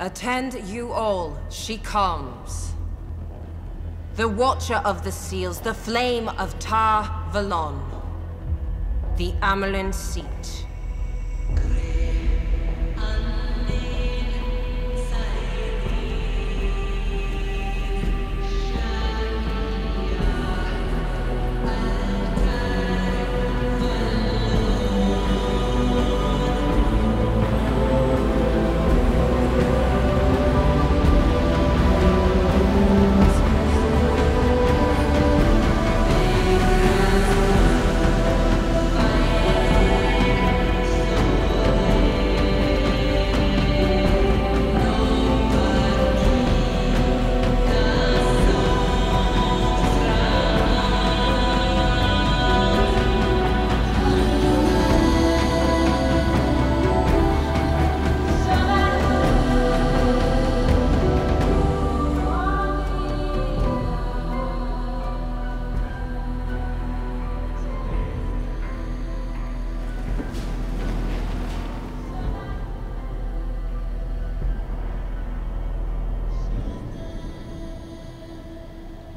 Attend you all, she comes. The Watcher of the Seals, the Flame of Tar Valon. The Amyrlin Seat.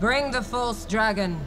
Bring the false dragon.